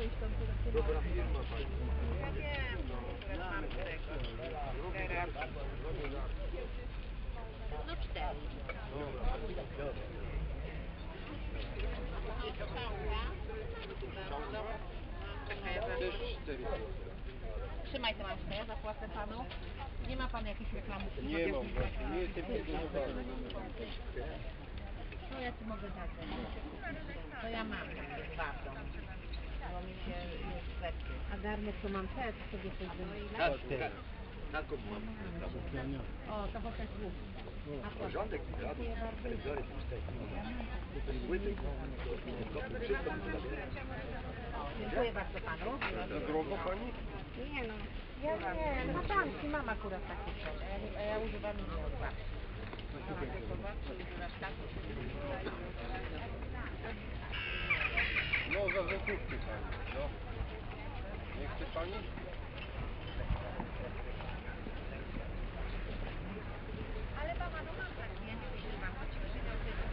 przejść tam po takie Ja wiem, mam. Teraz. No cztery. Trzymaj tę maszkę, ja zapłacę panu. Nie ma pan jakichś reklam? Nie mam właśnie, nie jestem przygotowany. No ja ci mogę dać. To ja mam takie warto. A garnek to mam też, sobie coś bym... Tak, tak. tak. tak na komułam. O, to chociaż no, dwóch. Porządek mi robi, ale wzory są wstecz. Złyty, wszystko mi Dziękuję bardzo panu. Za drogo pani? Nie no, ja nie, no tam, mam akurat taki przed, a ja używam innych odwarczy. No, do złotówki pani, no. Nie chce pani? Ale mama, no mam tak, ja nie używam, choć używam tego.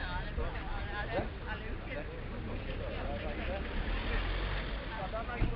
No, ale ale, ale, ale, ale, ale, ale, ale, ale, ale, ale, ale,